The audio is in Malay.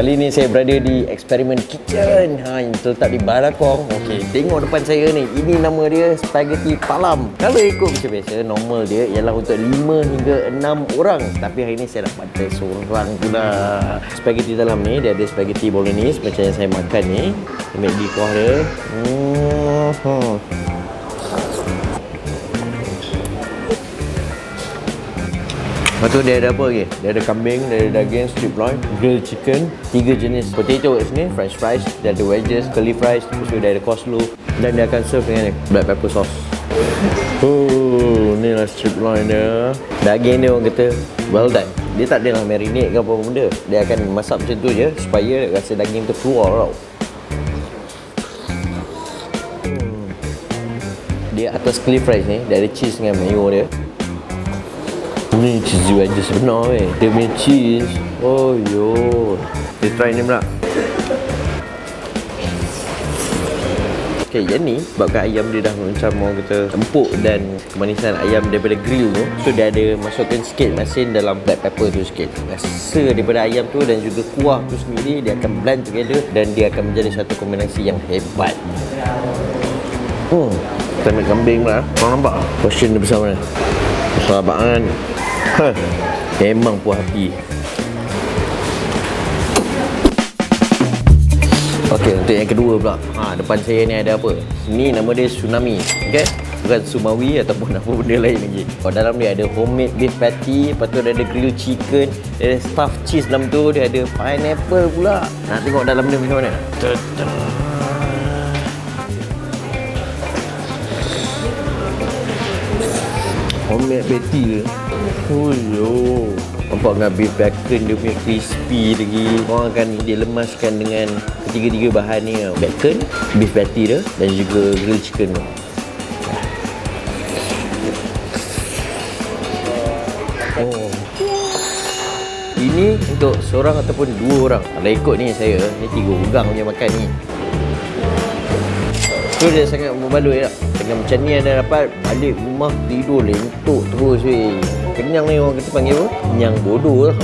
Kali ni saya berada di Eksperimen Kitchen. Ha, Yang terletak di Barakong Okey, tengok depan saya ni. Ini nama dia Spaghetti Palam. Kalau ikut macam biasa Normal dia ialah untuk 5 hingga 6 orang. Tapi hari ni saya dapat bantai seorang pula. Spaghetti dalam ni Dia ada spaghetti bolognese Macam yang saya makan ni. Ambil di kuah dia. Hmm. Lepas tu dia ada apa lagi? Dia ada kambing, dia ada daging, strip loin, grilled chicken, tiga jenis potato kat sini, french fries, dia ada wedges, curly fries, lepas tu dia ada coleslaw dan dia akan serve dengan ni, black pepper sauce. Oh, ni lah strip loin dia. Daging dia orang kata well done. Dia tak ada lah marinate ke apa benda. Dia akan masak macam tu je supaya rasa daging tu keluar tau. Hmm. Dia atas curly fries ni, dia ada cheese dengan mayo dia. Ni cheesy wedges sebenar weh Dia punya cheese. Oh yo. Kita try ni pula. Okay, yang ni sebabkan ayam dia dah macam orang kata empuk dan kemanisan ayam daripada grill tu. So dia ada masukkan sikit masin dalam black pepper tu sikit. Rasa daripada ayam tu dan juga kuah tu sendiri dia akan blend together Dan dia akan menjadi satu kombinasi yang hebat. Hmm, kita ambil kambing pula Korang nampak? Portion dia besar mana? Besar banget Memang puas hati. Okey, untuk yang kedua pula. Ha, depan saya ni ada apa? Ini nama dia Tsunami. Okey? Bukan Sumawi ataupun apa benda lain lagi. Oh, dalam dia ada homemade beef patty, lepas tu ada grilled chicken, ada stuffed cheese dalam tu, dia ada pineapple pula. Nak tengok dalam dia macam mana? Homemade patty dia. Oh yo. Nampak dengan beef bacon dia punya crispy lagi. Orang akan dia lemaskan dengan ketiga-tiga bahan ni. Bacon, beef patty dia dan juga grilled chicken. Oh. Ini untuk seorang ataupun dua orang. Kalau ikut ni saya, ni tiga orang punya makan ni. Tu dia sangat membalut ya. Dengan macam ni anda dapat balik rumah tidur lentuk terus weh. Kenyang ni orang kata panggil apa? Kenyang bodoh lah.